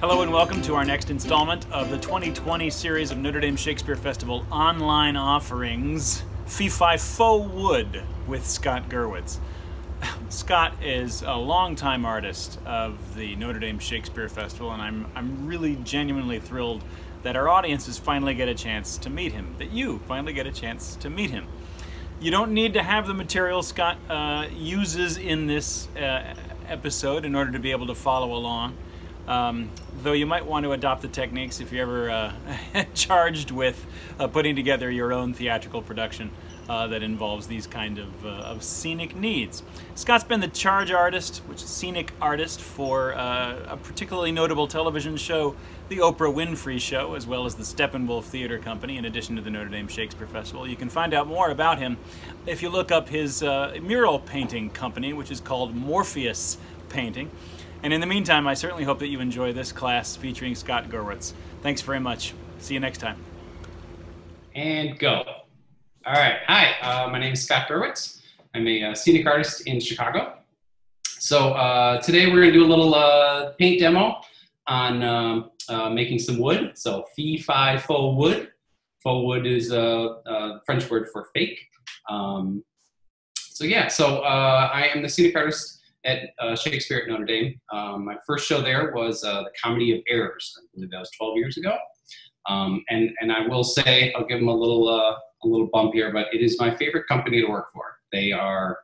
Hello and welcome to our next installment of the 2020 series of Notre Dame Shakespeare Festival online offerings, Fee Fie Faux Wood with Scott Gerwitz. Scott is a longtime artist of the Notre Dame Shakespeare Festival, and I'm, I'm really genuinely thrilled that our audiences finally get a chance to meet him, that you finally get a chance to meet him. You don't need to have the material Scott uh, uses in this uh, episode in order to be able to follow along. Um, though you might want to adopt the techniques if you're ever uh, charged with uh, putting together your own theatrical production uh, that involves these kind of, uh, of scenic needs. Scott's been the charge artist, which is scenic artist, for uh, a particularly notable television show, The Oprah Winfrey Show, as well as the Steppenwolf Theater Company, in addition to the Notre Dame Shakespeare Festival. You can find out more about him if you look up his uh, mural painting company, which is called Morpheus Painting. And in the meantime, I certainly hope that you enjoy this class featuring Scott Gerwitz. Thanks very much. See you next time. And go. All right. Hi, uh, my name is Scott Gerwitz. I'm a uh, scenic artist in Chicago. So uh, today we're going to do a little uh, paint demo on um, uh, making some wood. So fee, fi, faux wood. Faux wood is a, French word for fake. Um, so yeah, so uh, I am the scenic artist at uh, Shakespeare at Notre Dame. Um, my first show there was uh, the Comedy of Errors. I believe that was 12 years ago. Um, and and I will say I'll give them a little uh, a little bump here, but it is my favorite company to work for. They are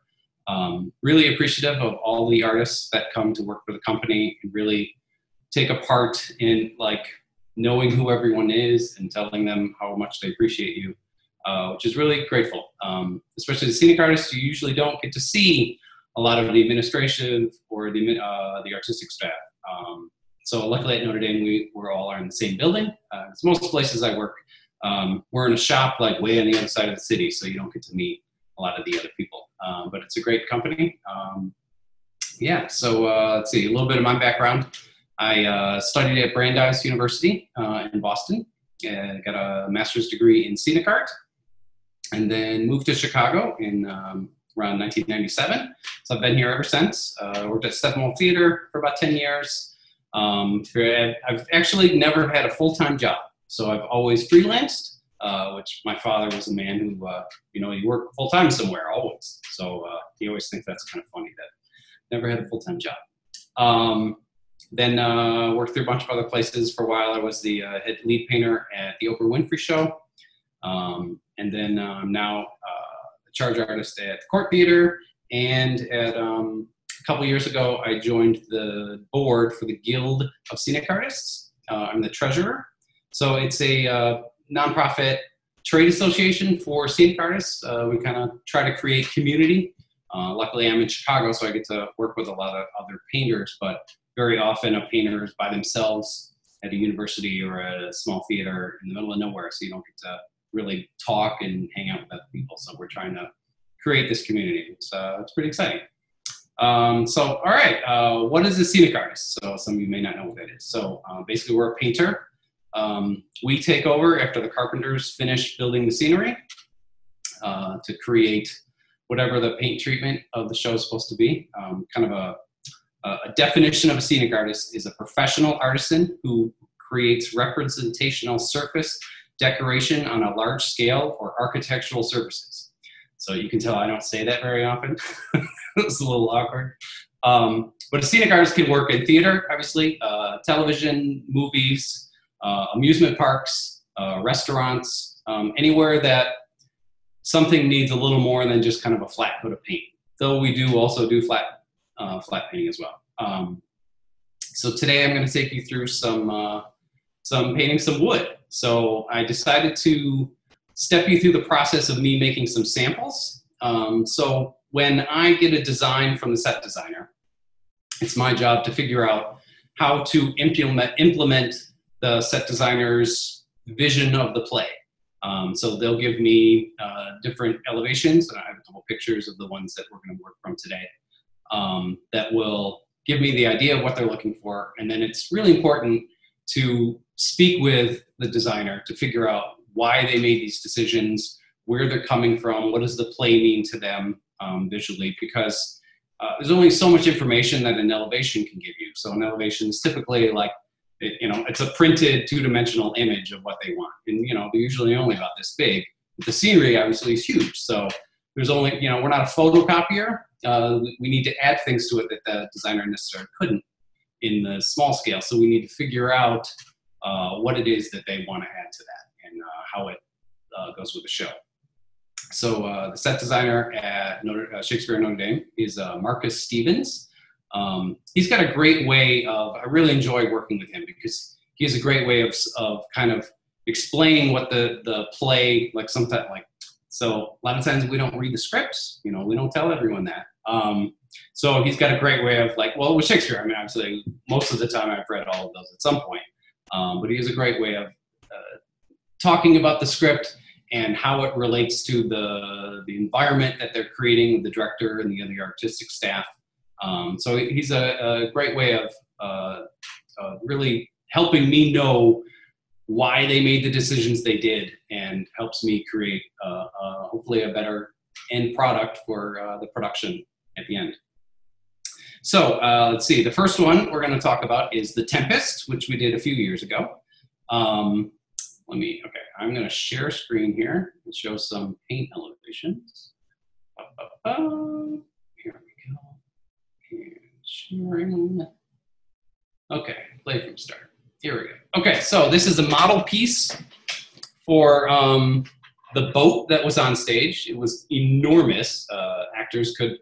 um, really appreciative of all the artists that come to work for the company and really take a part in like knowing who everyone is and telling them how much they appreciate you, uh, which is really grateful. Um, especially the scenic artists, you usually don't get to see a lot of the administrative or the, uh, the artistic staff. Um, so luckily at Notre Dame, we, we're all in the same building. Uh, most places I work, um, we're in a shop like way on the other side of the city, so you don't get to meet a lot of the other people. Um, but it's a great company. Um, yeah, so uh, let's see, a little bit of my background. I uh, studied at Brandeis University uh, in Boston, and got a master's degree in scenic art, and then moved to Chicago in um, around 1997. So I've been here ever since. Uh, worked at Steppenwolf Theater for about 10 years. Um, I've actually never had a full-time job. So I've always freelanced, uh, which my father was a man who, uh, you know, he worked full-time somewhere always. So uh, he always thinks that's kind of funny that never had a full-time job. Um, then uh, worked through a bunch of other places for a while. I was the uh, head lead painter at the Oprah Winfrey Show. Um, and then um, now charge artist at the Court Theater, and at um, a couple years ago, I joined the board for the Guild of Scenic Artists. Uh, I'm the treasurer. So it's a uh, nonprofit trade association for scenic artists. Uh, we kind of try to create community. Uh, luckily, I'm in Chicago, so I get to work with a lot of other painters, but very often a painter is by themselves at a university or at a small theater in the middle of nowhere, so you don't get to really talk and hang out with other people. So we're trying to create this community. It's, uh, it's pretty exciting. Um, so, all right, uh, what is a scenic artist? So some of you may not know what that is. So uh, basically we're a painter. Um, we take over after the carpenters finish building the scenery uh, to create whatever the paint treatment of the show is supposed to be. Um, kind of a, a definition of a scenic artist is a professional artisan who creates representational surface decoration on a large scale or architectural services. So you can tell I don't say that very often. it's a little awkward. Um, but a scenic artist can work in theater, obviously, uh, television, movies, uh, amusement parks, uh, restaurants, um, anywhere that something needs a little more than just kind of a flat coat of paint. Though we do also do flat, uh, flat painting as well. Um, so today I'm going to take you through some, uh, some painting some wood. So I decided to step you through the process of me making some samples. Um, so when I get a design from the set designer, it's my job to figure out how to implement, implement the set designer's vision of the play. Um, so they'll give me uh, different elevations, and I have a couple pictures of the ones that we're going to work from today um, that will give me the idea of what they're looking for. And then it's really important to speak with the designer to figure out why they made these decisions, where they're coming from, what does the play mean to them um, visually, because uh, there's only so much information that an elevation can give you. So an elevation is typically like it, you know, it's a printed two-dimensional image of what they want. And, you know, they're usually only about this big. But the scenery obviously is huge. So there's only, you know, we're not a photocopier. Uh, we, we need to add things to it that the designer necessarily couldn't in the small scale. So we need to figure out uh, what it is that they want to add to that and uh, how it uh, goes with the show. So uh, the set designer at Notre, uh, Shakespeare Notre Dame is uh, Marcus Stevens. Um, he's got a great way of, I really enjoy working with him because he has a great way of, of kind of explaining what the, the play, like sometimes, like, so a lot of times we don't read the scripts, you know, we don't tell everyone that. Um, so he's got a great way of like, well, with Shakespeare, I mean, obviously most of the time I've read all of those at some point, um, but he has a great way of uh, talking about the script and how it relates to the, the environment that they're creating, the director and the other artistic staff. Um, so he's a, a, great way of uh, uh, really helping me know why they made the decisions they did and helps me create uh, uh hopefully a better end product for uh, the production at the end. So uh, let's see, the first one we're gonna talk about is The Tempest, which we did a few years ago. Um, let me, okay, I'm gonna share screen here and show some paint elevations. Here we go. And sharing. Okay, play from start. Here we go. Okay, so this is a model piece for um, the boat that was on stage. It was enormous. Uh, actors could,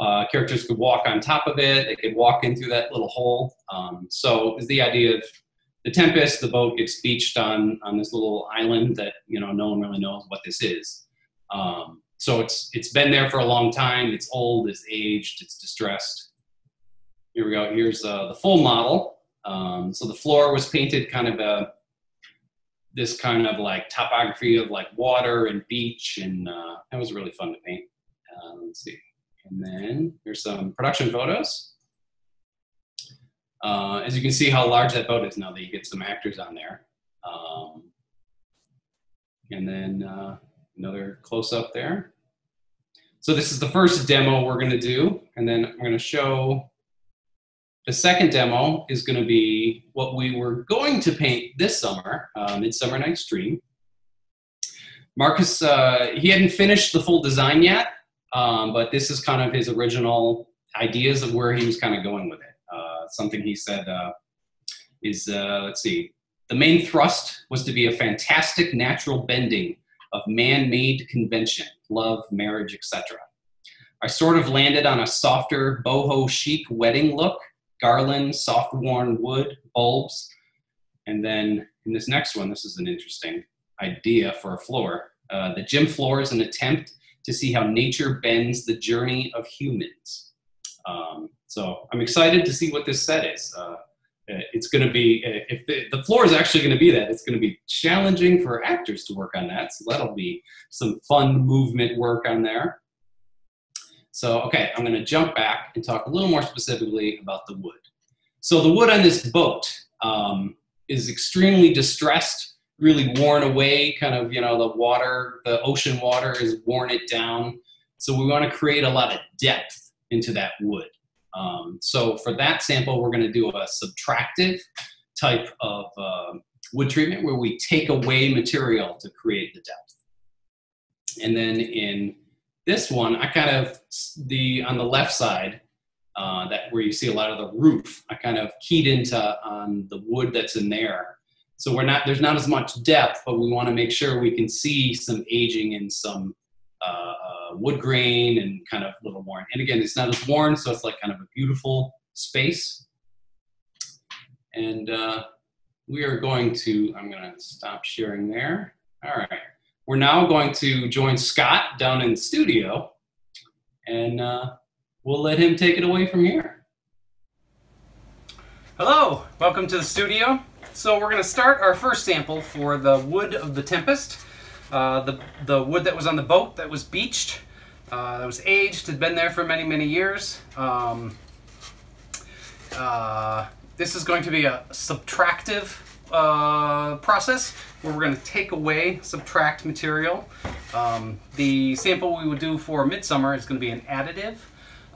uh, characters could walk on top of it. They could walk in through that little hole. Um, so it's the idea of the Tempest, the boat gets beached on on this little island that you know no one really knows what this is. Um, so it's it's been there for a long time. It's old, it's aged, it's distressed. Here we go. Here's uh, the full model. Um, so the floor was painted kind of a this kind of like topography of like water and beach, and uh, that was really fun to paint. Uh, let's see. And then here's some production photos. Uh, as you can see how large that boat is now that you get some actors on there. Um, and then uh, another close up there. So this is the first demo we're gonna do. And then I'm gonna show the second demo is gonna be what we were going to paint this summer, uh, Midsummer Night's Dream. Marcus, uh, he hadn't finished the full design yet, um, but this is kind of his original ideas of where he was kind of going with it something he said uh, is, uh, let's see, the main thrust was to be a fantastic natural bending of man-made convention, love, marriage, etc. I sort of landed on a softer boho chic wedding look, garland, soft worn wood, bulbs, and then in this next one, this is an interesting idea for a floor. Uh, the gym floor is an attempt to see how nature bends the journey of humans. Um, so I'm excited to see what this set is. Uh, it's going to be, if the, the floor is actually going to be that, it's going to be challenging for actors to work on that. So that'll be some fun movement work on there. So, okay, I'm going to jump back and talk a little more specifically about the wood. So the wood on this boat um, is extremely distressed, really worn away, kind of, you know, the water, the ocean water has worn it down. So we want to create a lot of depth into that wood. Um, so for that sample, we're going to do a subtractive type of uh, wood treatment where we take away material to create the depth. And then in this one, I kind of, the on the left side, uh, that where you see a lot of the roof, I kind of keyed into on the wood that's in there. So we're not, there's not as much depth, but we want to make sure we can see some aging and some uh, uh, wood grain and kind of a little worn. And again, it's not as worn, so it's like kind of a beautiful space. And uh, we are going to, I'm going to stop sharing there. All right. We're now going to join Scott down in the studio, and uh, we'll let him take it away from here. Hello, welcome to the studio. So we're going to start our first sample for the wood of the Tempest. Uh, the, the wood that was on the boat that was beached, uh, that was aged, had been there for many, many years. Um, uh, this is going to be a subtractive uh, process where we're going to take away, subtract material. Um, the sample we would do for Midsummer is going to be an additive.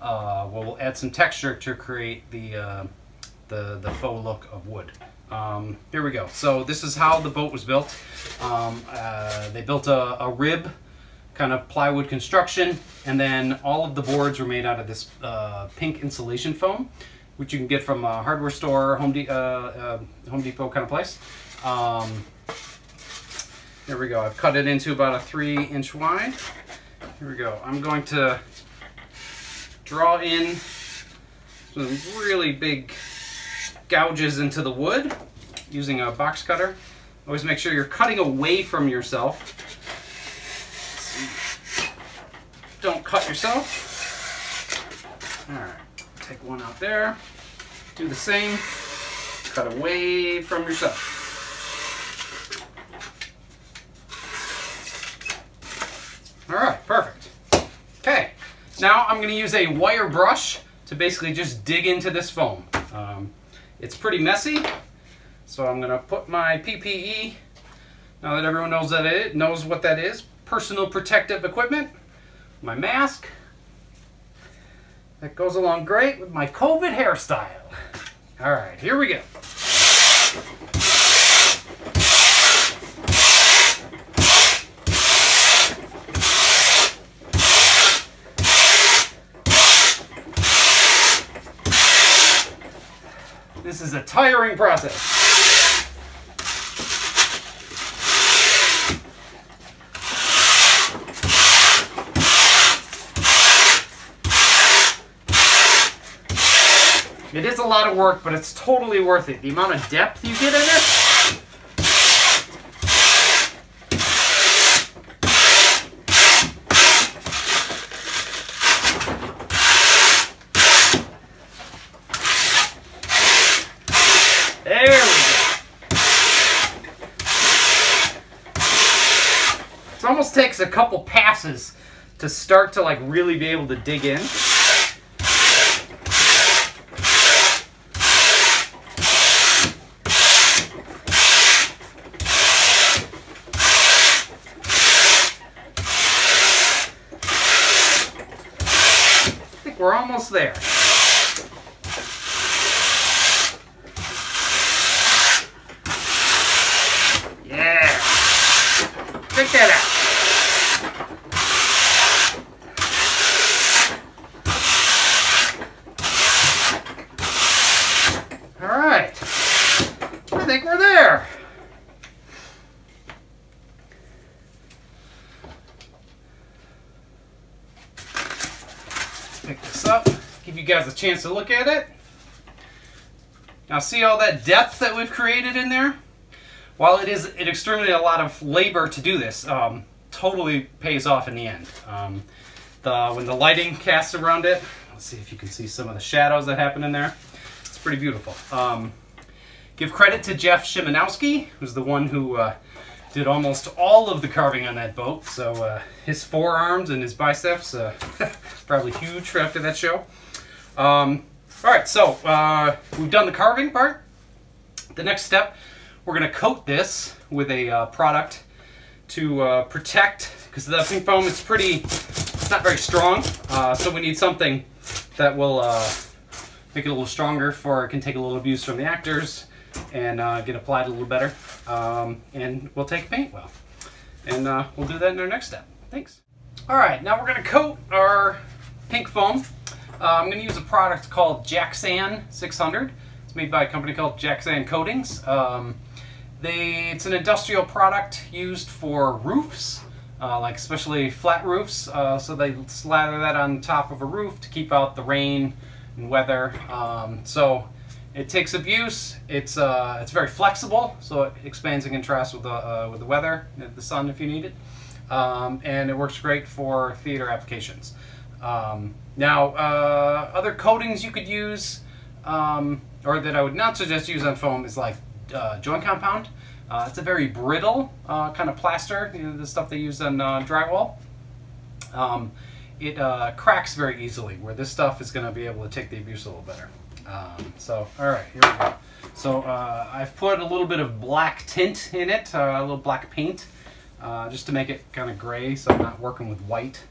Uh, we'll add some texture to create the, the, the faux look of wood. Um, here we go. So this is how the boat was built. Um, uh, they built a, a rib kind of plywood construction, and then all of the boards were made out of this uh, pink insulation foam, which you can get from a hardware store, Home, De- uh, uh, Home Depot kind of place. Um, here we go. I've cut it into about a three inch wide. Here we go. I'm going to draw in some really big gouges into the wood using a box cutter. Always make sure you're cutting away from yourself. Don't cut yourself. All right, take one out there. Do the same. Cut away from yourself. All right, perfect. Okay, now I'm gonna use a wire brush to basically just dig into this foam. Um, it's pretty messy, so I'm gonna put my PPE, now that everyone knows that it knows what that is, personal protective equipment, my mask, that goes along great with my COVID hairstyle. All right, here we go. Is a tiring process. It is a lot of work, but it's totally worth it. The amount of depth you get in it. There we go. It almost takes a couple passes to start to like really be able to dig in. I think we're almost there. Yeah. Check that out. All right. I think we're there. Pick this up, give you guys a chance to look at it. Now see all that depth that we've created in there? While it is it extremely a lot of labor to do this, um, totally pays off in the end. Um, the, when the lighting casts around it, let's see if you can see some of the shadows that happen in there. It's pretty beautiful. Um, give credit to Jeff Shimanowski, who's the one who uh, did almost all of the carving on that boat. So uh, his forearms and his biceps, uh, probably huge after that show. Um, all right, so uh, we've done the carving part. The next step, we're gonna coat this with a uh, product to uh, protect, because the pink foam is pretty, it's not very strong, uh, so we need something that will uh, make it a little stronger for it can take a little abuse from the actors and uh, get applied a little better. Um, and we'll take paint well. And we'll do that in our next step. Thanks. All right, now we're gonna coat our pink foam. Uh, I'm gonna use a product called Jaxsan 600. It's made by a company called Jaxsan Coatings. Um, they, it's an industrial product used for roofs, uh, like especially flat roofs. Uh, so they slather that on top of a roof to keep out the rain and weather. Um, so it takes abuse. It's uh, it's very flexible, so it expands and contrasts with the uh, with the weather, the sun if you need it, um, and it works great for theater applications. Um, now, uh, other coatings you could use, um, or that I would not suggest use on foam, is like uh, joint compound. Uh, it's a very brittle uh, kind of plaster, you know, the stuff they use on uh, drywall. Um, it uh, cracks very easily, where this stuff is going to be able to take the abuse a little better. Um, so, all right, here we go. So I've put a little bit of black tint in it, a little black paint, just to make it kind of gray, so I'm not working with white.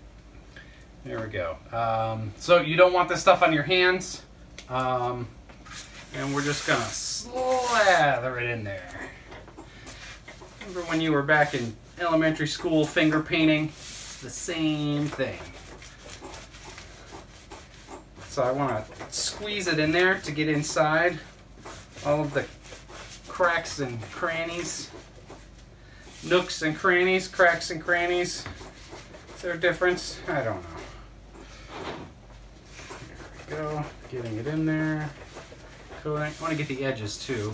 There we go. Um, so you don't want this stuff on your hands. Um, And we're just gonna slather it in there. Remember when you were back in elementary school finger painting? The same thing. So I want to squeeze it in there to get inside all of the cracks and crannies. Nooks and crannies, cracks and crannies. Is there a difference? I don't know. Go. Getting it in there. Cool. I want to get the edges too.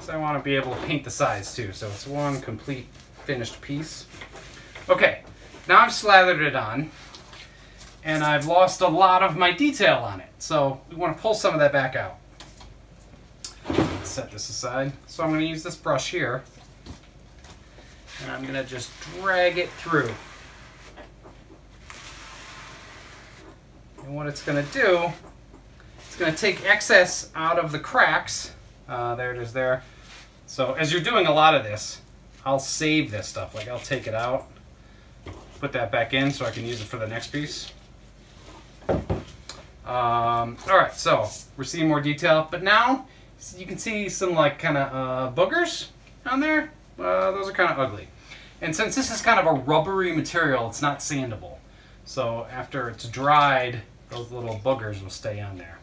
So I want to be able to paint the sides too. So it's one complete finished piece. Okay, now I've slathered it on and I've lost a lot of my detail on it. So we want to pull some of that back out. Set this aside. So I'm going to use this brush here and I'm going to just drag it through. And what it's going to do, it's going to take excess out of the cracks. Uh, there it is there. So as you're doing a lot of this, I'll save this stuff. Like I'll take it out, put that back in so I can use it for the next piece. Um, all right, so we're seeing more detail, but now you can see some like kind of uh, boogers on there. Uh, those are kind of ugly. And since this is kind of a rubbery material, it's not sandable. So after it's dried, those little boogers will stay on there.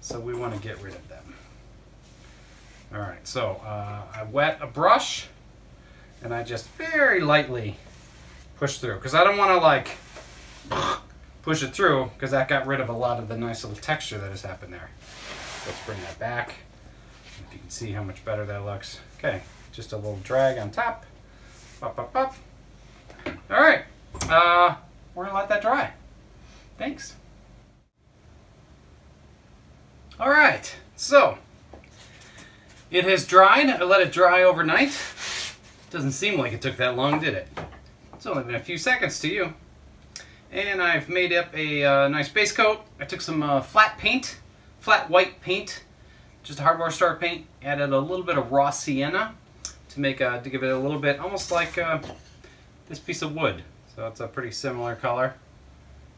So we want to get rid of them. All right, so uh, I wet a brush and I just very lightly push through because I don't want to like push it through because that got rid of a lot of the nice little texture that has happened there. Let's bring that back. If you can see how much better that looks. Okay, just a little drag on top. All right, uh, we're gonna let that dry. Thanks. All right, so it has dried. I let it dry overnight. Doesn't seem like it took that long, did it? It's only been a few seconds to you. And I've made up a uh, nice base coat. I took some uh, flat paint, flat white paint, just a hardware star paint. Added a little bit of raw sienna to make a, to give it a little bit, almost like uh, this piece of wood. So it's a pretty similar color.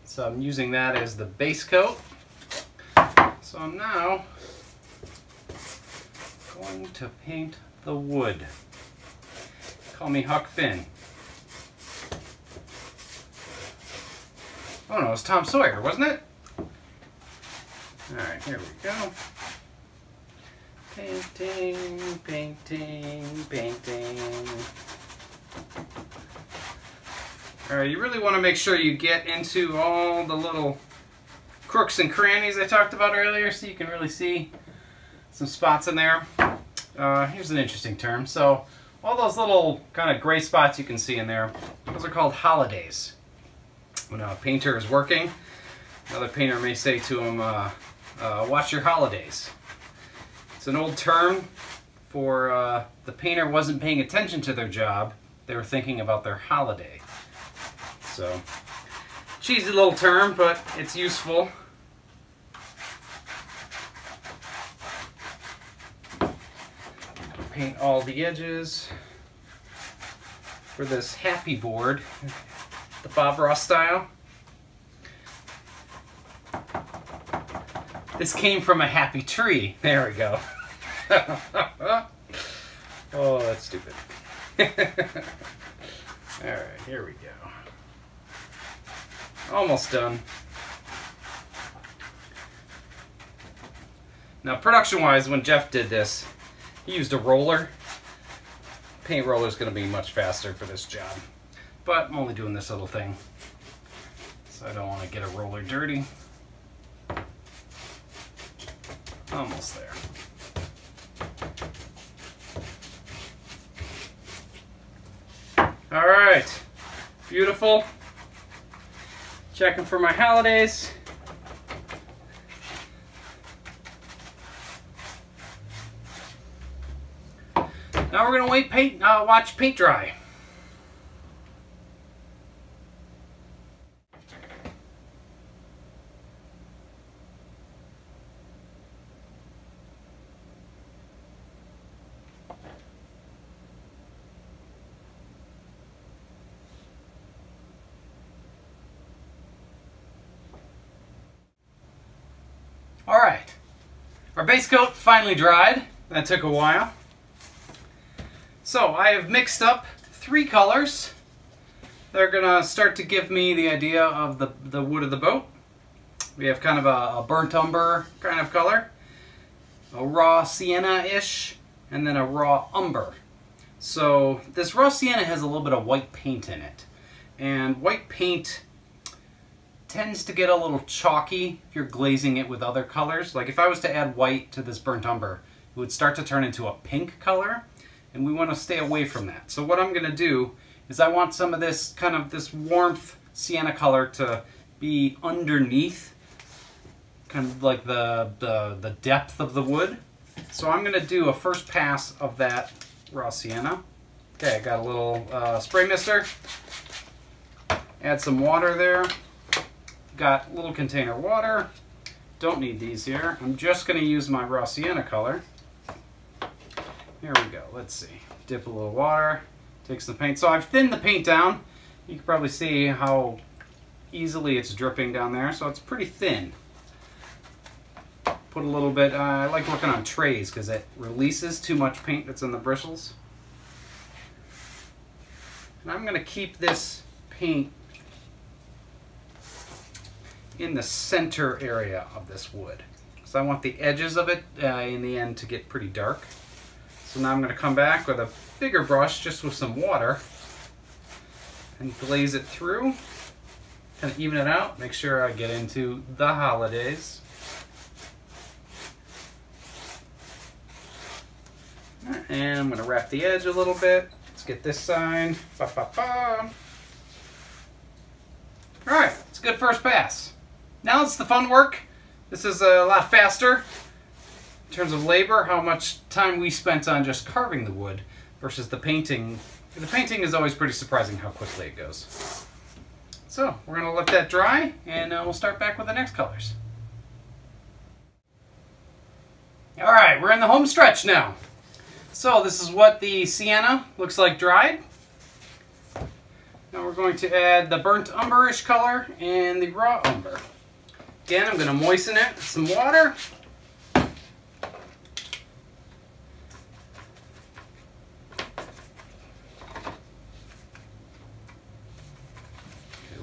So I'm using that as the base coat. So I'm now going to paint the wood. Call me Huck Finn. Oh no, it was Tom Sawyer, wasn't it? Alright, here we go. Painting, painting, painting. Alright, you really want to make sure you get into all the little crooks and crannies I talked about earlier so you can really see some spots in there. Uh, here's an interesting term. So all those little kind of gray spots you can see in there, those are called holidays when a painter is working, another painter may say to him, uh, uh, watch your holidays. It's an old term for uh, the painter wasn't paying attention to their job, they were thinking about their holiday. So, cheesy little term, but it's useful. Paint all the edges for this happy board the Bob Ross style. This came from a happy tree. There we go. oh, that's stupid. Alright, here we go. Almost done. Now, production-wise, when Jeff did this, he used a roller. Paint roller is going to be much faster for this job. But I'm only doing this little thing. So I don't want to get a roller dirty. Almost there. All right, beautiful. Checking for my holidays. Now we're gonna wait paint, uh, watch paint dry. All right. Our base coat finally dried. That took a while. So I have mixed up three colors. They're gonna start to give me the idea of the, the wood of the boat. We have kind of a, a burnt umber kind of color, a raw sienna-ish, and then a raw umber. So this raw sienna has a little bit of white paint in it. And white paint tends to get a little chalky if you're glazing it with other colors. Like if I was to add white to this burnt umber, it would start to turn into a pink color, and we want to stay away from that. So what I'm going to do is I want some of this kind of this warmth sienna color to be underneath kind of like the, the, the depth of the wood. So I'm going to do a first pass of that raw sienna. Okay, I got a little uh, spray mister. Add some water there. Got a little container water. Don't need these here. I'm just going to use my raw sienna color. Here we go. Let's see. Dip a little water. Take some paint. So I've thinned the paint down. You can probably see how easily it's dripping down there. So it's pretty thin. Put a little bit, uh, I like working on trays because it releases too much paint that's in the bristles. And I'm going to keep this paint in the center area of this wood. So I want the edges of it uh, in the end to get pretty dark. So now I'm going to come back with a bigger brush just with some water and glaze it through. Kind of even it out, make sure I get into the holidays. And I'm going to wrap the edge a little bit. Let's get this side. Ba, ba, ba. All right, it's a good first pass. Now it's the fun work. This is a lot faster in terms of labor, how much time we spent on just carving the wood versus the painting. The painting is always pretty surprising how quickly it goes. So we're going to let that dry and uh, we'll start back with the next colors. All right, we're in the home stretch now. So this is what the sienna looks like dried. Now we're going to add the burnt umberish color and the raw umber. Again, I'm going to moisten it with some water.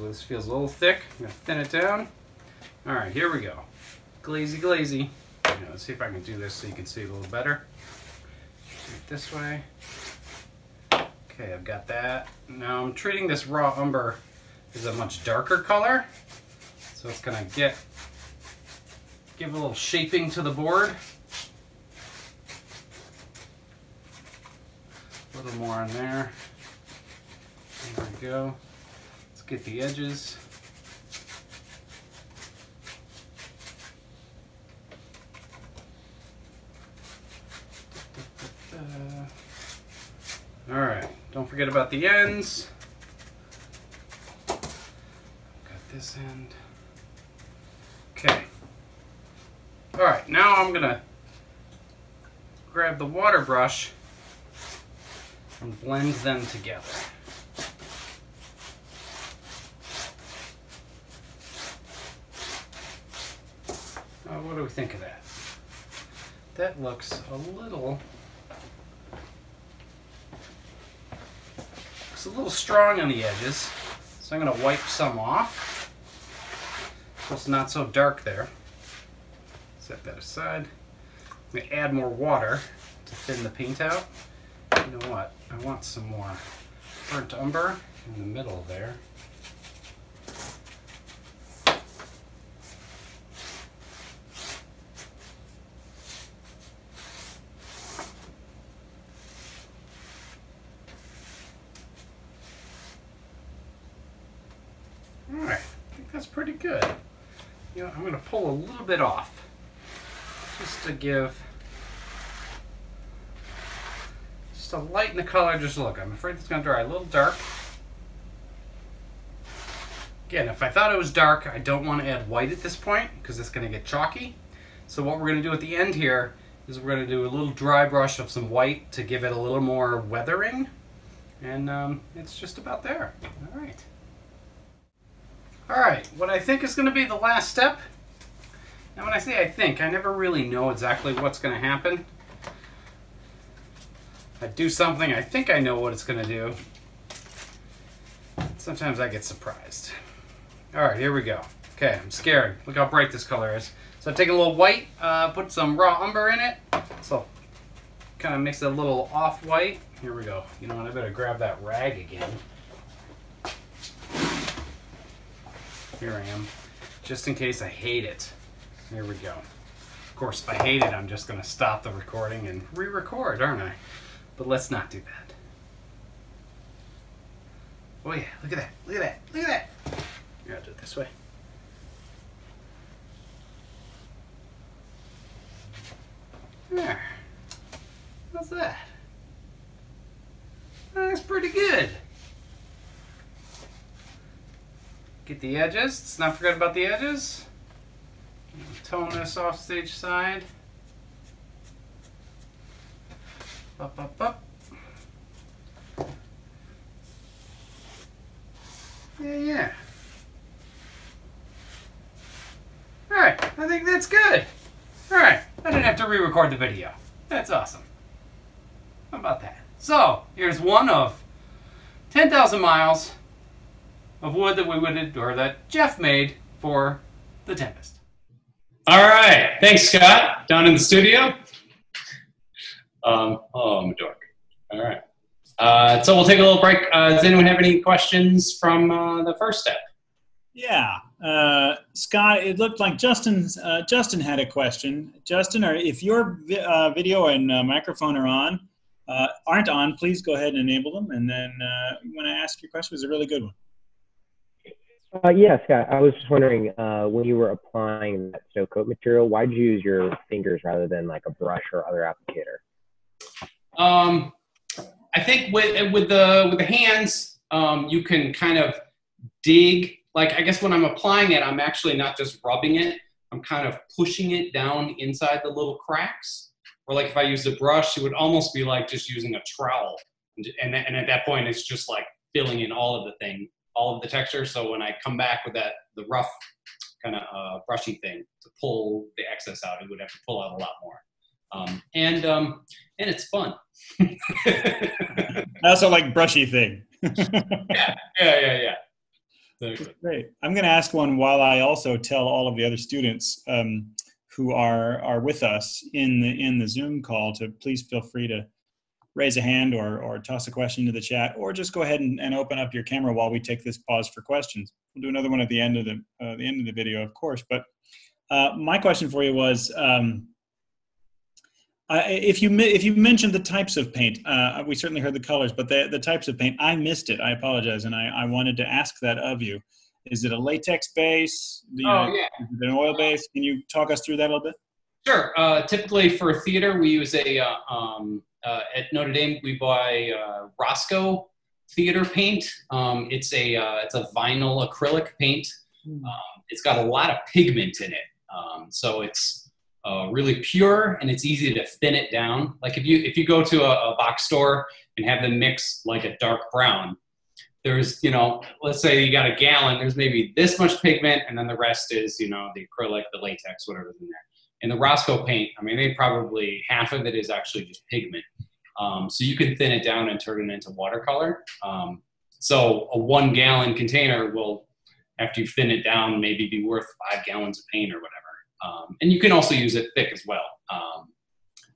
This feels a little thick. I'm to thin it down. All right, here we go. Glazy, glazy. let's see if I can do this so you can see it a little better. this way. Okay, I've got that. Now I'm treating this raw umber as a much darker color. So it's gonna get, give a little shaping to the board. A little more on there. There we go. Get the edges. All right, don't forget about the ends. Got this end. Okay. All right, now I'm gonna grab the water brush and blend them together. Uh, what do we think of that? That looks a little It's a little strong on the edges, so I'm going to wipe some off. So it's not so dark there. Set that aside. I'm going to add more water to thin the paint out. You know what? I want some more burnt umber in the middle there. that's pretty good. You know, I'm going to pull a little bit off just to give just to lighten the color. Just look, I'm afraid it's going to dry a little dark. Again, if I thought it was dark, I don't want to add white at this point because it's going to get chalky. So what we're going to do at the end here is we're going to do a little dry brush of some white to give it a little more weathering. And um, it's just about there. All right. What I think is going to be the last step And when I say I think, I never really know exactly what's going to happen. I do something, I think I know what it's going to do. Sometimes I get surprised. All right, here we go. Okay, I'm scared. Look how bright this color is. So I've a little white, uh, put some raw umber in it. So kind of makes it a little off-white. Here we go. You know what, I better grab that rag again. Here I am, just in case I hate it. Here we go. Of course, if I hate it, I'm just going to stop the recording and re-record, aren't I? But let's not do that. Oh yeah, look at that, look at that, look at that. Yeah, I'll do it this way. There. How's that? That's pretty good. Get the edges. Let's not forget about the edges. Tone this off stage side. Up, up, up. Yeah, yeah. Alright, I think that's good. Alright, I didn't have to re-record the video. That's awesome. How about that? So, here's one of 10,000 miles of wood that we would, or that Jeff made for the Tempest. All right. Thanks, Scott. Down in the studio. Um, oh, I'm a dork. All right. Uh, so we'll take a little break. Uh, does anyone have any questions from uh, the first step? Yeah, uh, Scott. It looked like Justin. Uh, Justin had a question. Justin, or if your vi- uh, video and uh, microphone are on, uh, aren't on, please go ahead and enable them. And then uh, when I ask your question, it was a really good one. Uh, yeah, Scott, I was just wondering uh, when you were applying that snow coat material, why did you use your fingers rather than like a brush or other applicator? Um, I think with with the with the hands, um, you can kind of dig. Like I guess when I'm applying it, I'm actually not just rubbing it. I'm kind of pushing it down inside the little cracks. Or like if I used a brush, it would almost be like just using a trowel. And and, and at that point, it's just like filling in all of the thing, all of the texture. So when I come back with that the rough kind of uh, brushy thing to pull the excess out, it would have to pull out a lot more. Um, and um, and it's fun. I also like brushy thing. yeah, yeah, yeah, yeah. Exactly. Great. I'm going to ask one while I also tell all of the other students um, who are are with us in the in the Zoom call to please feel free to raise a hand or or toss a question to the chat, or just go ahead and, and open up your camera while we take this pause for questions. We'll do another one at the end of the uh, the end of the video, of course. But uh, my question for you was. Um, uh, if you if you mentioned the types of paint, uh, we certainly heard the colors, but the the types of paint, I missed it. I apologize, and I, I wanted to ask that of you. Is it a latex base? You Oh, know, yeah. Is it an oil base? Can you talk us through that a little bit? Sure. Uh, typically for theater, we use a uh, um, uh, at Notre Dame we buy uh, Rosco theater paint. Um, it's a uh, it's a vinyl acrylic paint. Um, it's got a lot of pigment in it, um, so it's uh, really pure and it's easy to thin it down. Like if you if you go to a, a box store and have them mix like a dark brown, there's you know let's say you got a gallon, there's maybe this much pigment and then the rest is you know the acrylic, the latex, whatever's in there. In the Rosco paint, I mean, they probably half of it is actually just pigment. Um, so you can thin it down and turn it into watercolor. Um, so a one gallon container will, after you thin it down, maybe be worth five gallons of paint or whatever. Um, and you can also use it thick as well. Um,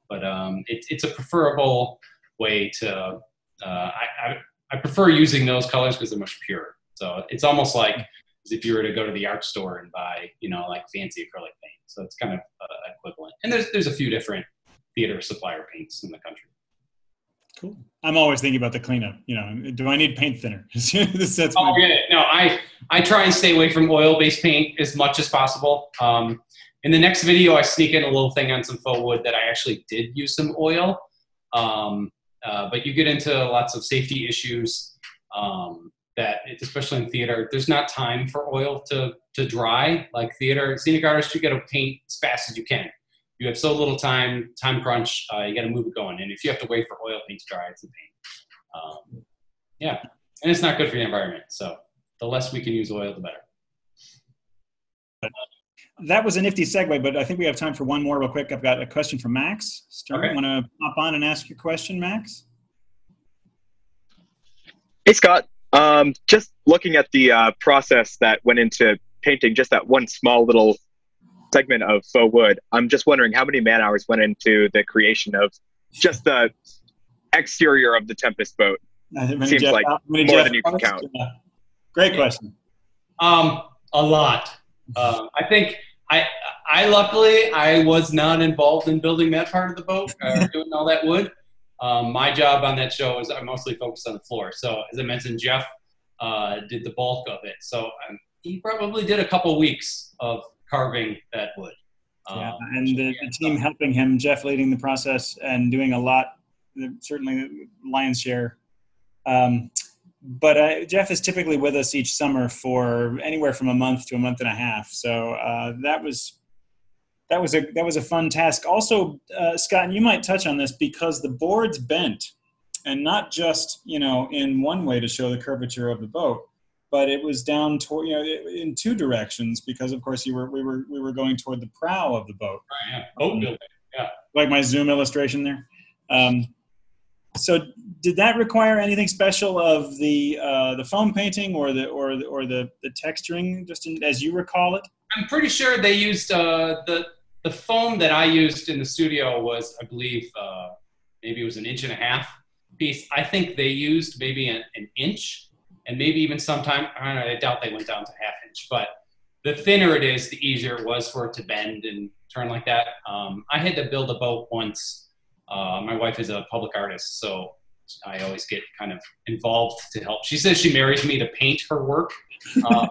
but um, it, it's a preferable way to, uh, I, I, I prefer using those colors because they're much purer. So it's almost like as if you were to go to the art store and buy, you know, like fancy acrylic paint. So it's kind of uh, equivalent. And there's there's a few different theater supplier paints in the country. Cool. I'm always thinking about the cleanup. You know, do I need paint thinner? That's Oh yeah, no, I I try and stay away from oil-based paint as much as possible. Um, in the next video, I sneak in a little thing on some faux wood that I actually did use some oil. Um, uh, but you get into lots of safety issues um, that, it's especially in theater, there's not time for oil to to dry. Like theater, scenic artists, you got to paint as fast as you can. You have so little time, time crunch. Uh, you got to move it going, and if you have to wait for oil paint to dry, it's a pain. Um, yeah, and it's not good for the environment. So the less we can use oil, the better. that was a nifty segue, but I think we have time for one more real quick. I've got a question from Max. Stern, Okay. want to hop on and ask your question, Max? Hey, Scott. Um, just looking at the uh, process that went into painting just that one small little segment of faux wood, I'm just wondering how many man hours went into the creation of just the exterior of the Tempest boat. Uh, many Seems like many more than you can count. Yeah. Great question. Um, a lot. Um, I think I, I luckily I was not involved in building that part of the boat or doing all that wood. Um, my job on that show is I'm mostly focused on the floor. So as I mentioned, Jeff uh, did the bulk of it. So um, he probably did a couple weeks of carving that wood. Yeah, Um, and the, the team helping him, Jeff leading the process and doing a lot, certainly lion's share. Um, but uh, Jeff is typically with us each summer for anywhere from a month to a month and a half. So uh, that was that was a that was a fun task. Also, uh, Scott, and you might touch on this because the board's bent, and not just you know in one way to show the curvature of the boat, but it was down toward you know in two directions because of course you were we were we were going toward the prow of the boat yeah, boat building. Yeah. like my zoom illustration there um, so did that require anything special of the uh, the foam painting or the or the, or the, the texturing just in, as you recall it I'm pretty sure they used uh, the the foam that I used in the studio was, I believe, uh, maybe it was an inch and a half piece. I think they used maybe an, an inch, and maybe even sometime I, don't know, I doubt they went down to half inch. But the thinner it is, the easier it was for it to bend and turn like that. Um, I had to build a boat once. Uh, my wife is a public artist, so I always get kind of involved to help. She says she marries me to paint her work. Uh,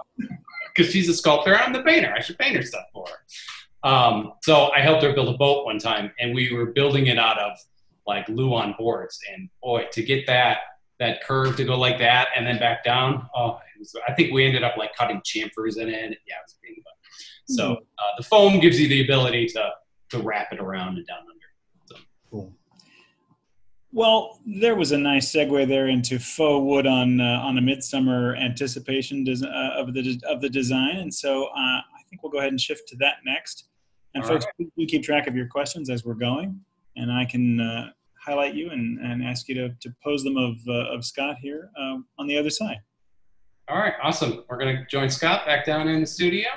because she's a sculptor I'm the painter. I should paint her stuff for her. Um, so I helped her build a boat one time, and we were building it out of like Luan boards. And boy, to get that that curve to go like that and then back down, oh, it was, I think we ended up like cutting chamfers in it. Yeah, it was a pain, but so uh, the foam gives you the ability to to wrap it around and down under. Cool. Well, there was a nice segue there into faux wood on uh, on a midsummer anticipation des- uh, of the of the design, and so uh, I think we'll go ahead and shift to that next. And All folks, please do keep track of your questions as we're going, and I can uh, highlight you and, and ask you to, to pose them of uh, of Scott here uh, on the other side. All right, awesome. We're gonna join Scott back down in the studio.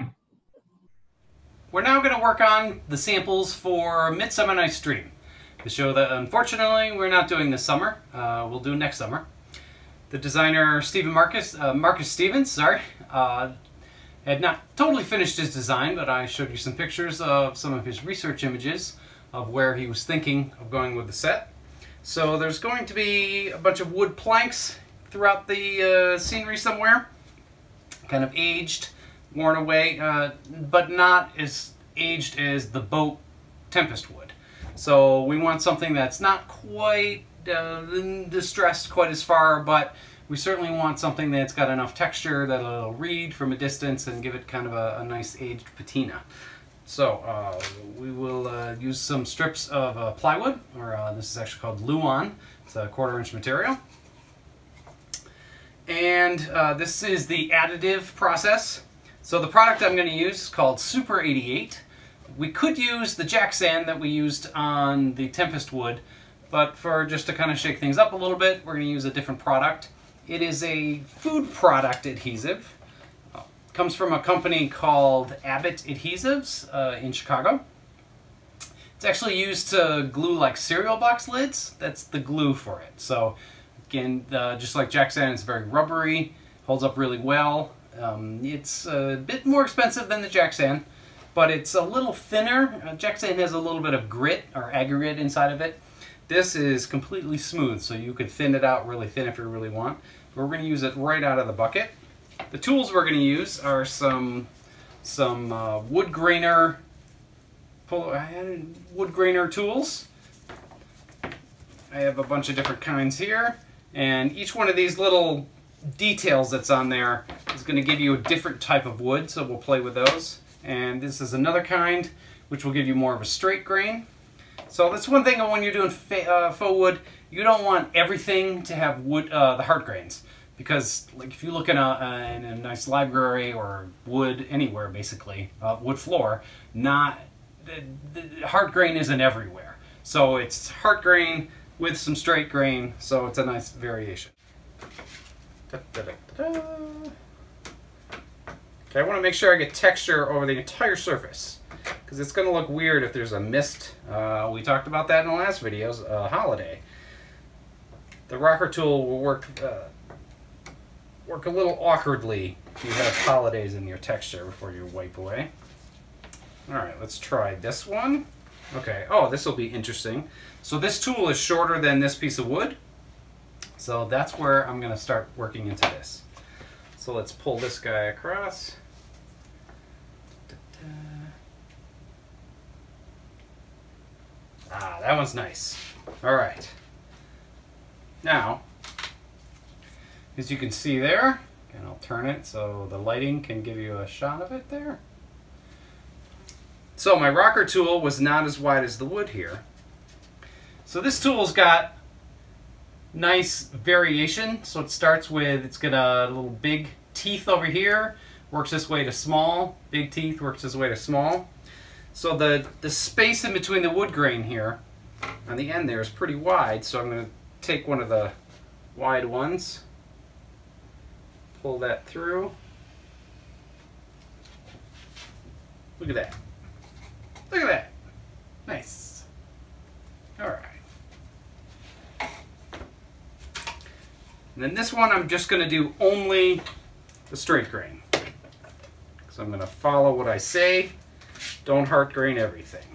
We're now going to work on the samples for Midsummer Night's Dream, the show that unfortunately we're not doing this summer. Uh, we'll do next summer. The designer Stephen Marcus, uh, Marcus Stevens, sorry, uh, had not totally finished his design, but I showed you some pictures of some of his research images of where he was thinking of going with the set. So there's going to be a bunch of wood planks throughout the uh, scenery somewhere, kind of aged worn away, uh, but not as aged as the boat Tempest wood. So we want something that's not quite uh, distressed quite as far, but we certainly want something that's got enough texture that it'll read from a distance and give it kind of a, a nice aged patina. So uh, we will uh, use some strips of uh, plywood, or uh, this is actually called Luan. It's a quarter inch material. And uh, this is the additive process. So the product I'm going to use is called Super 88. We could use the Jaxsan that we used on the Tempest wood, but for just to kind of shake things up a little bit, we're going to use a different product. It is a food product adhesive. Uh, comes from a company called Abbott Adhesives uh, in Chicago. It's actually used to glue like cereal box lids. That's the glue for it. So again, uh, just like Jaxsan, it's very rubbery, holds up really well. Um, it's a bit more expensive than the Jaxsan, but it's a little thinner. Uh, has a little bit of grit or aggregate inside of it. This is completely smooth, so you could thin it out really thin if you really want. We're going to use it right out of the bucket. The tools we're going to use are some some uh, wood grainer wood grainer tools. I have a bunch of different kinds here, and each one of these little details that's on there is going to give you a different type of wood, so we'll play with those. And this is another kind, which will give you more of a straight grain. So that's one thing when you're doing uh, faux wood, you don't want everything to have wood, uh, the hard grains. because like if you look in a, in a nice library or wood anywhere basically uh, wood floor not the, the hard grain isn't everywhere so it's hard grain with some straight grain so it's a nice variation da, da, da, I want to make sure I get texture over the entire surface because it's going to look weird if there's a mist uh, we talked about that in the last videos uh, holiday the rocker tool will work uh, work a little awkwardly if you have holidays in your texture before you wipe away. All right, let's try this one. Okay, oh, this will be interesting. So this tool is shorter than this piece of wood. So that's where I'm gonna start working into this. So let's pull this guy across. Ah, that one's nice. All right. Now, as you can see there, and I'll turn it so the lighting can give you a shot of it there. So my rocker tool was not as wide as the wood here. So this tool's got nice variation. So it starts with, it's got a little big teeth over here, works this way to small, big teeth works this way to small. So the, the space in between the wood grain here on the end there is pretty wide. So I'm going to take one of the wide ones pull that through. Look at that. Look at that. Nice. All right. And then this one I'm just going to do only the straight grain. So I'm going to follow what I say. Don't hard grain everything.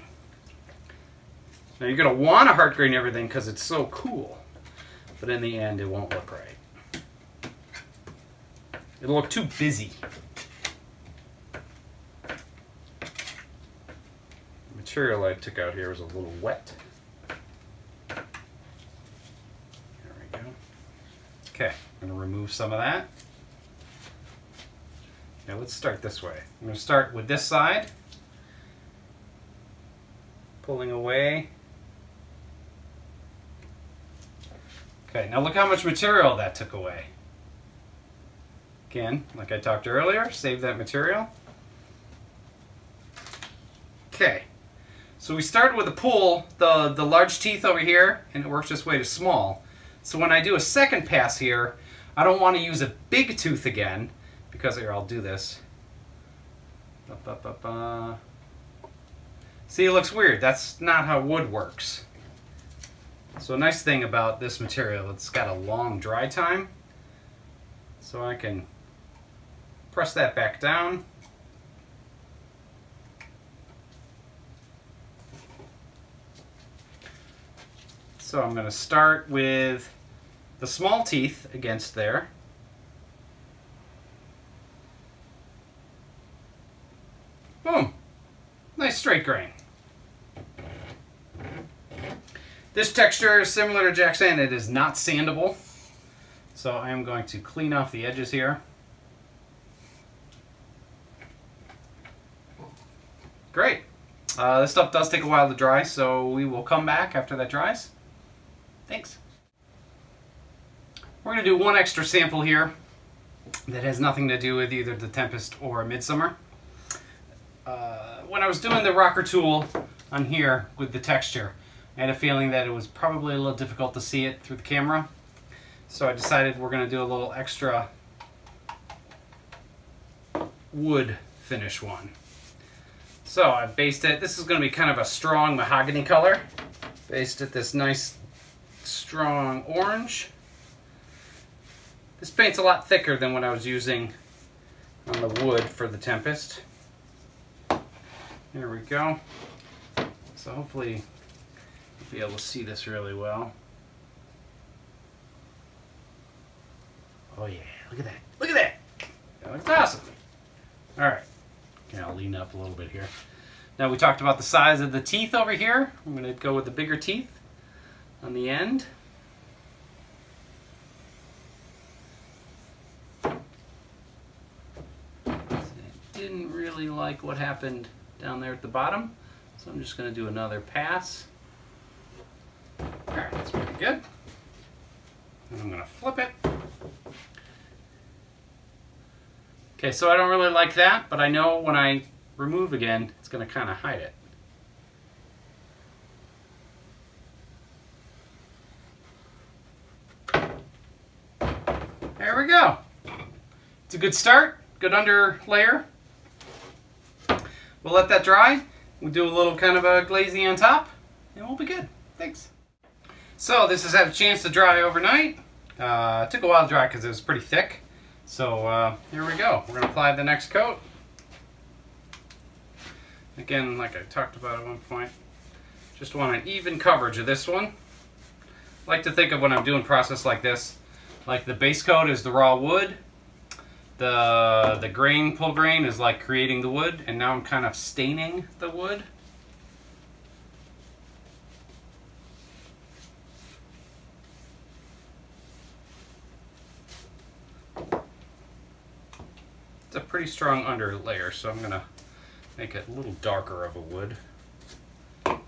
Now you're going to want to hard grain everything because it's so cool. But in the end it won't look right. It'll look too busy. The material I took out here was a little wet. There we go. Okay, I'm going to remove some of that. Now let's start this way. I'm going to start with this side. Pulling away. Okay, now look how much material that took away. Again, like I talked earlier, save that material. Okay, so we started with a pull, the, the large teeth over here, and it works this way to small. So when I do a second pass here, I don't want to use a big tooth again, because here, I'll do this. Ba, ba, ba. See, it looks weird. That's not how wood works. So a nice thing about this material, it's got a long dry time. So I can press that back down. So I'm going to start with the small teeth against there. Boom! Nice straight grain. This texture is similar to Jaxsan. It is not sandable. So I am going to clean off the edges here. Great. Uh, this stuff does take a while to dry, so we will come back after that dries. Thanks. We're going to do one extra sample here that has nothing to do with either the Tempest or Midsummer. Uh, when I was doing the rocker tool on here with the texture, I had a feeling that it was probably a little difficult to see it through the camera. So I decided we're going to do a little extra wood finish one. So I based it, this is going to be kind of a strong mahogany color. Based it this nice strong orange. This paint's a lot thicker than what I was using on the wood for the Tempest. There we go. So hopefully be able to see this really well. Oh yeah, look at that. Look at that. That looks awesome. All right. Yeah, I'll lean up a little bit here. Now we talked about the size of the teeth over here. I'm going to go with the bigger teeth on the end. didn't really like what happened down there at the bottom, so I'm just going to do another pass. Good. And I'm going to flip it. Okay, so I don't really like that, but I know when I remove again, it's going to kind of hide it. There we go. It's a good start, good under layer. We'll let that dry. We'll do a little kind of a glazy on top, and we'll be good. Thanks. So this has had a chance to dry overnight. Uh, it took a while to dry because it was pretty thick. So uh, here we go. We're going to apply the next coat. Again, like I talked about at one point, just want an even coverage of this one. I like to think of when I'm doing process like this, like the base coat is the raw wood, the, the grain, pull grain is like creating the wood, and now I'm kind of staining the wood. It's a pretty strong under layer, so I'm gonna make it a little darker of a wood, a little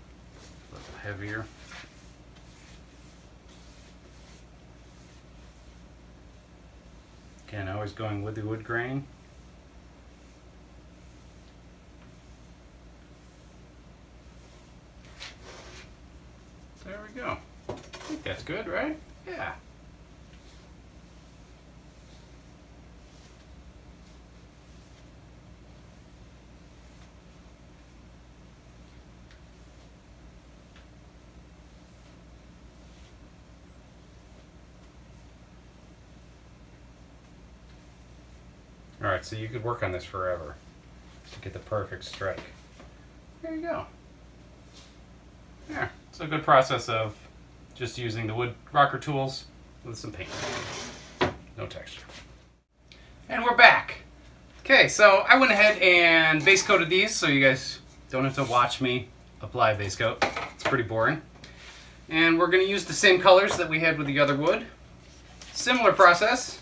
heavier. Again, always going with the wood grain. There we go. I think that's good, right? Yeah. All right, so you could work on this forever to get the perfect strike. There you go. Yeah, it's a good process of just using the wood rocker tools with some paint. No texture. And we're back. Okay, so I went ahead and base coated these so you guys don't have to watch me apply base coat. It's pretty boring. And we're gonna use the same colors that we had with the other wood. Similar process,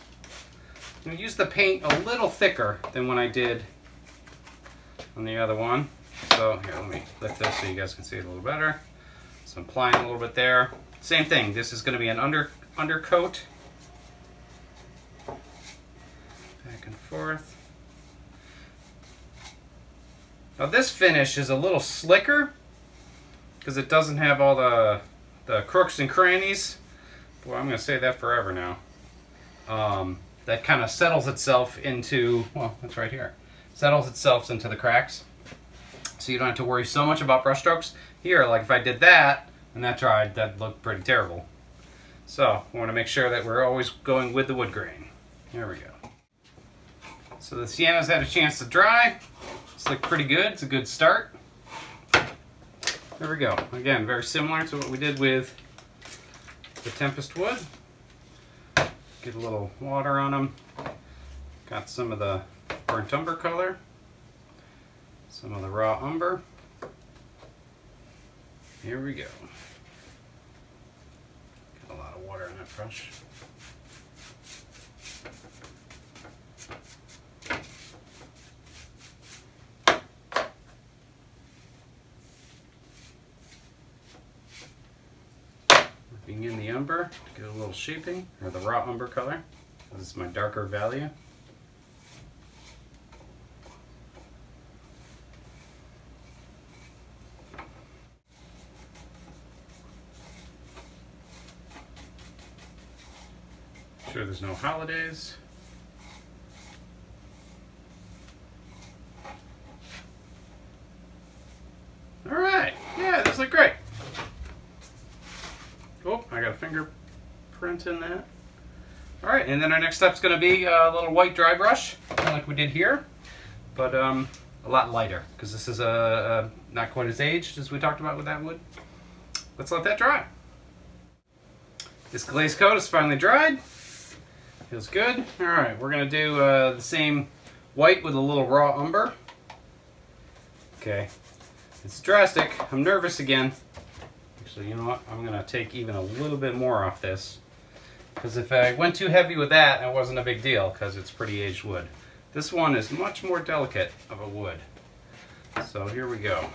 I'm gonna use the paint a little thicker than when I did on the other one. So here, let me lift this so you guys can see it a little better. So I'm applying a little bit there. Same thing, this is gonna be an under undercoat. Back and forth. Now this finish is a little slicker because it doesn't have all the, the crooks and crannies. Boy, I'm gonna say that forever now. Um, that kind of settles itself into, well, that's right here, settles itself into the cracks. So you don't have to worry so much about brush strokes. Here, like if I did that and that dried, that'd look pretty terrible. So we want to make sure that we're always going with the wood grain. There we go. So the sienna's had a chance to dry. It's look pretty good. It's a good start. There we go. Again, very similar to what we did with the Tempest wood. Get a little water on them. Got some of the burnt umber color. Some of the raw umber. Here we go. Got a lot of water in that brush. In the umber to get a little shaping, or the raw umber color. This is my darker value. Sure there's no holidays. All right, yeah, this look great. Oh, I got a in that. All right, and then our next step is going to be a little white dry brush, like we did here, but um, a lot lighter because this is a, a not quite as aged as we talked about with that wood. Let's let that dry. This glaze coat is finally dried. Feels good. All right, we're gonna do uh, the same white with a little raw umber. Okay, it's drastic. I'm nervous again. Actually, you know what? I'm gonna take even a little bit more off this. Because if I went too heavy with that, it wasn't a big deal because it's pretty aged wood. This one is much more delicate of a wood. So here we go.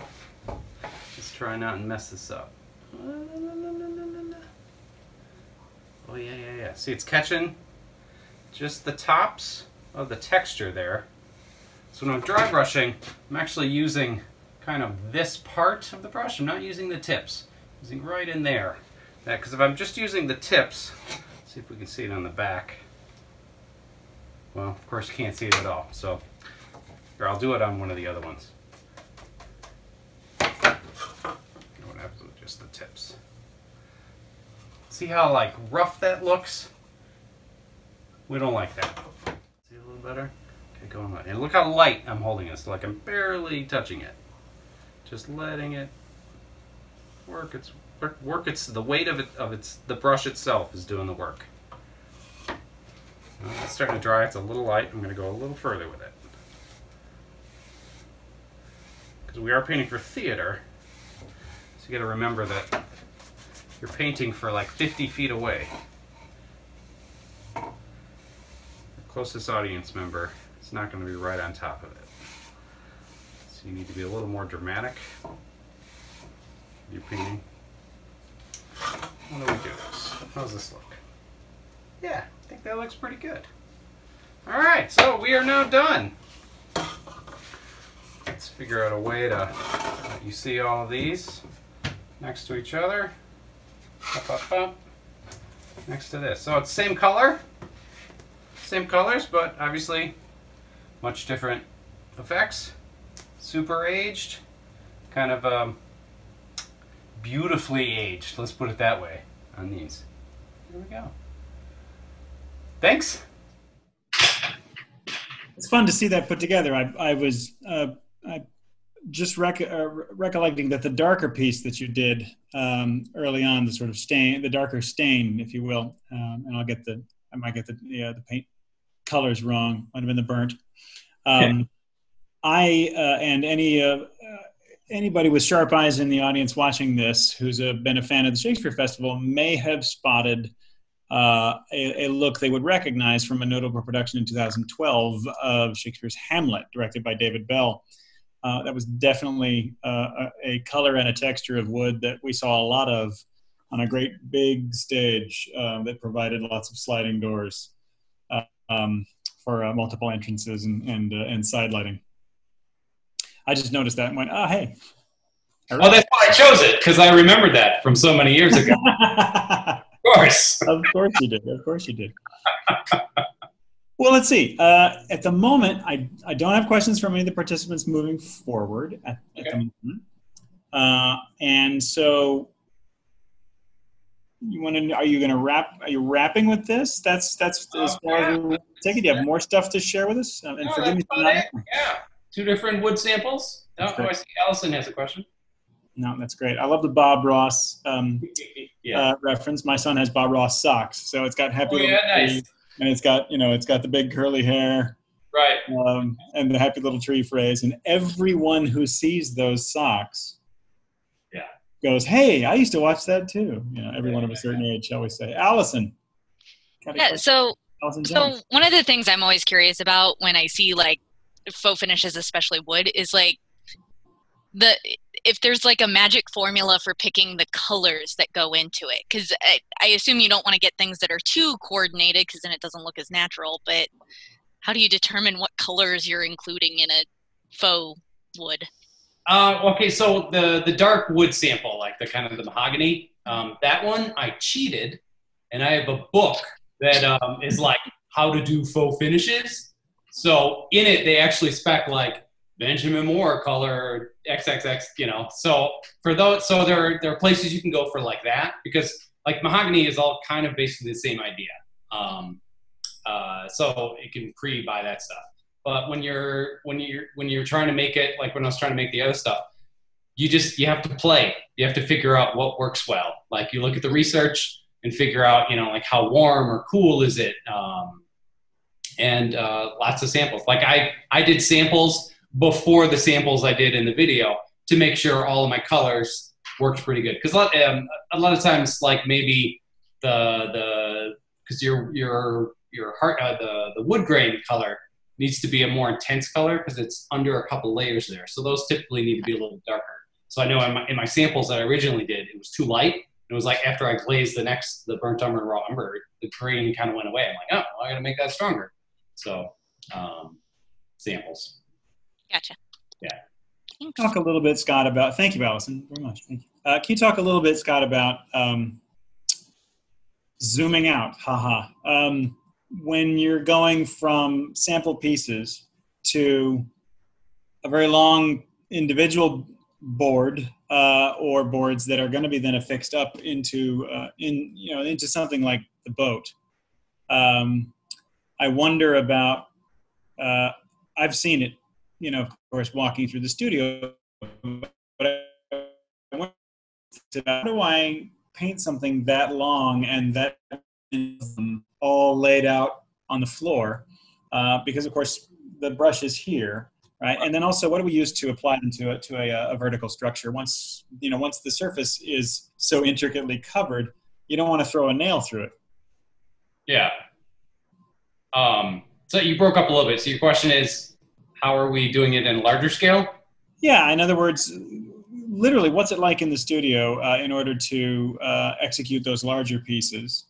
Let's try not and mess this up. Oh yeah, yeah, yeah. See, it's catching just the tops of the texture there. So when I'm dry brushing, I'm actually using kind of this part of the brush. I'm not using the tips. I'm using right in there. Because if I'm just using the tips, see if we can see it on the back. Well, of course you can't see it at all. So here, I'll do it on one of the other ones. What happens with just the tips? See how like rough that looks? We don't like that. See a little better? Okay, going on. And look how light I'm holding this, like I'm barely touching it. Just letting it work its work, its the weight of it of its the brush itself is doing the work. Well, it's starting to dry, it's a little light. I'm gonna go a little further with it. Because we are painting for theater. So you gotta remember that you're painting for like 50 feet away. The closest audience member is not going to be right on top of it. So you need to be a little more dramatic. You're painting. How do we do this? How's this look? Yeah, I think that looks pretty good. All right, so we are now done. Let's figure out a way to let you see all of these next to each other. Up, up, up. Next to this. So it's same color. Same colors, but obviously much different effects. Super aged. Kind of um, beautifully aged, let's put it that way, on these. There we go. Thanks. It's fun to see that put together. I, I was uh, I just rec- uh, recollecting that the darker piece that you did um, early on, the sort of stain, the darker stain, if you will, um, and I'll get the, I might get the, yeah, the paint colors wrong. Might have been the burnt. Um, I uh, and any uh, anybody with sharp eyes in the audience watching this, who's a, been a fan of the Shakespeare Festival, may have spotted uh, a, a, look they would recognize from a notable production in 2012 of Shakespeare's Hamlet, directed by David Bell. Uh, that was definitely uh, a color and a texture of wood that we saw a lot of on a great big stage uh, that provided lots of sliding doors uh, um, for uh, multiple entrances and and, and side lighting. I just noticed that and went, oh hey. Oh, that's why I chose it because I remembered that from so many years ago. of course. Of course you did. Of course you did. Well, let's see. Uh, at the moment, I, I don't have questions from any of the participants moving forward at, okay. at the moment. Uh, and so, you want to? Are you going to wrap? Are you wrapping with this? That's that's as oh, far as we take it. Do you have more stuff to share with us? Uh, and no, forgive me for not. Yeah, two different wood samples. Oh, oh, I see. Allison has a question. No, that's great. I love the Bob Ross um, yeah. uh, reference. My son has Bob Ross socks, so it's got happy. Oh, yeah, nice and it's got you know it's got the big curly hair right um, and the happy little tree phrase and everyone who sees those socks yeah goes hey i used to watch that too you know everyone yeah, of a certain yeah. age shall we say allison yeah so so one of the things i'm always curious about when i see like faux finishes especially wood is like the if there's like a magic formula for picking the colors that go into it because I, I, assume you don't want to get things that are too coordinated because then it doesn't look as natural but how do you determine what colors you're including in a faux wood? Uh, okay so the the dark wood sample like the kind of the mahogany um, that one i cheated and i have a book that um, is like how to do faux finishes so in it they actually spec like Benjamin Moore color XXX, you know. So for those, so there, there are places you can go for like that because like mahogany is all kind of basically the same idea. Um, uh, so it can pre-buy that stuff. But when you're when you're when you're trying to make it like when I was trying to make the other stuff, you just you have to play. You have to figure out what works well. Like you look at the research and figure out you know like how warm or cool is it, um, and uh, lots of samples. Like I I did samples before the samples I did in the video to make sure all of my colors worked pretty good. Because a, lot, um, a lot of times, like maybe the the because your your your heart uh, the the wood grain color needs to be a more intense color because it's under a couple layers there. So those typically need to be a little darker. So I know in my, in my samples that I originally did, it was too light. It was like after I glazed the next the burnt umber and raw umber, the green kind of went away. I'm like, oh, well, I got to make that stronger. So um, samples. Gotcha. Yeah. Thanks. talk a little bit, Scott, about. Thank you, Allison, very much. Thank you. Uh, can you talk a little bit, Scott, about um, zooming out? Haha. Um, when you're going from sample pieces to a very long individual board uh, or boards that are going to be then affixed up into uh, in you know into something like the boat. Um, I wonder about. Uh, I've seen it, you know, of course, walking through the studio. But I to how do I paint something that long and that all laid out on the floor? Uh, because of course the brush is here, right? And then also, what do we use to apply them to a, to a, a vertical structure? Once you know, once the surface is so intricately covered, you don't want to throw a nail through it. Yeah. Um, so you broke up a little bit. So your question is, how are we doing it in larger scale? Yeah, in other words, literally, what's it like in the studio uh, in order to uh, execute those larger pieces?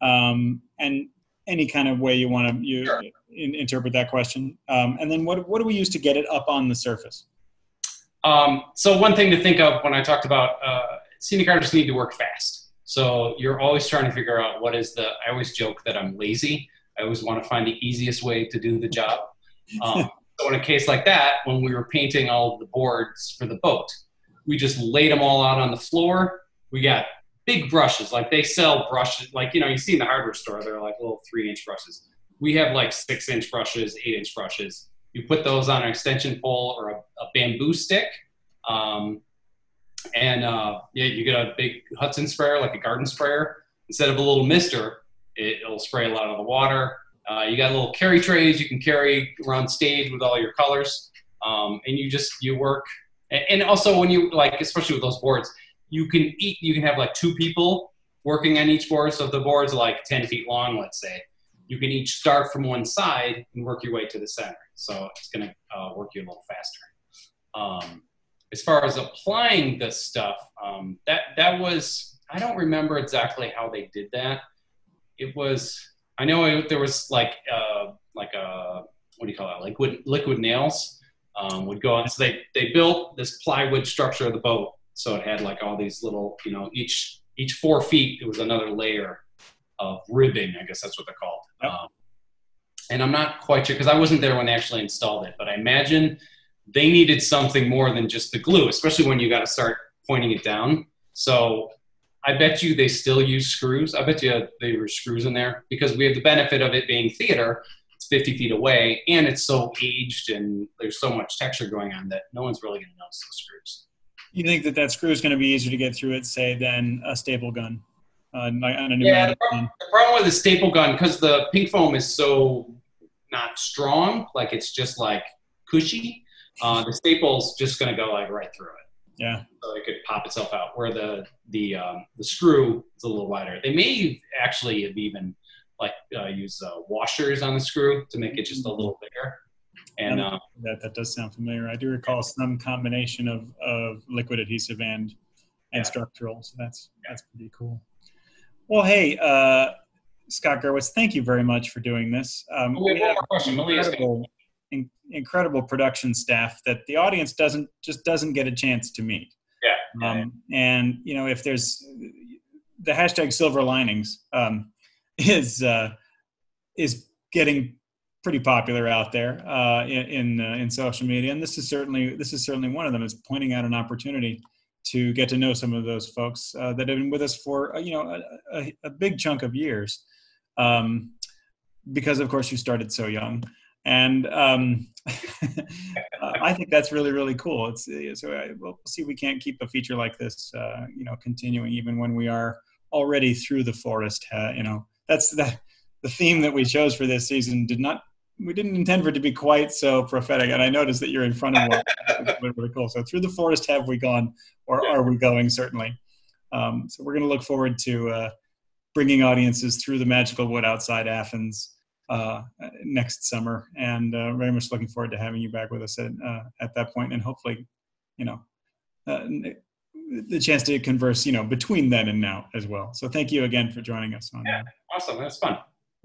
Um, and any kind of way you want to you Sure. in, interpret that question. Um, and then what what do we use to get it up on the surface? Um, so one thing to think of when I talked about uh, scenic artists need to work fast. So you're always trying to figure out what is the. I always joke that I'm lazy. I always want to find the easiest way to do the job. Um, so in a case like that, when we were painting all the boards for the boat, we just laid them all out on the floor. We got big brushes, like they sell brushes, like you know you see in the hardware store, they're like little three inch brushes. We have like six inch brushes, eight inch brushes. You put those on an extension pole or a, a bamboo stick, um, and uh, yeah, you get a big Hudson sprayer, like a garden sprayer. Instead of a little mister, it, it'll spray a lot of the water. Uh, you got little carry trays you can carry around stage with all your colors, um, and you just you work. And, and also when you like, especially with those boards, you can eat. You can have like two people working on each board. So if the board's like ten feet long, let's say, you can each start from one side and work your way to the center. So it's going to uh, work you a little faster. Um, as far as applying this stuff, um, that that was I don't remember exactly how they did that. It was I know it, there was like uh, like a what do you call it liquid liquid nails um, would go on. So they they built this plywood structure of the boat, so it had like all these little you know each each four feet it was another layer of ribbing. I guess that's what they're called. Yep. Um, and I'm not quite sure because I wasn't there when they actually installed it, but I imagine they needed something more than just the glue, especially when you got to start pointing it down. So I bet you they still use screws. I bet you they were screws in there because we have the benefit of it being theater. It's 50 feet away and it's so aged and there's so much texture going on that no one's really going to notice those screws. You think that that screw is going to be easier to get through it, say, than a staple gun uh, on a Yeah, the problem, the problem with the staple gun, because the pink foam is so not strong, like it's just like cushy, uh, the staple's just going to go like right through it. Yeah. so it could pop itself out. Where the the um, the screw is a little wider. They may actually have even like uh, use uh, washers on the screw to make it just a little bigger. And uh, That that does sound familiar. I do recall some combination of, of liquid adhesive and and Yeah. structural. So that's that's pretty cool. Well, hey, uh, Scott Gerwitz, thank you very much for doing this. Um, we have one more question. Incredible, in, incredible production staff that the audience doesn't just doesn't get a chance to meet. Yeah. Um, and you know, if there's the hashtag silver linings um, is uh, is getting pretty popular out there uh, in in, uh, in social media, and this is certainly this is certainly one of them. Is pointing out an opportunity to get to know some of those folks uh, that have been with us for uh, you know a, a, a big chunk of years, um, because of course you started so young, and um, I think that's really really cool. It's uh, so I, we'll see if we can't keep a feature like this uh, you know continuing even when we are already through the forest. Uh, you know. That's the the theme that we chose for this season did not we didn't intend for it to be quite so prophetic. And i noticed that you're in front of really, really cool. So through the forest have we gone or are we going certainly. Um, so we're going to look forward to uh, bringing audiences through the magical wood outside athens uh, next summer and uh, very much looking forward to having you back with us at, uh, at that point and hopefully you know uh, the chance to converse you know between then and now as well so thank you again for joining us on Yeah. awesome. That's fun.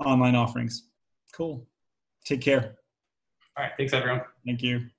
online offerings. Cool. Take care. All right, thanks everyone. Thank you.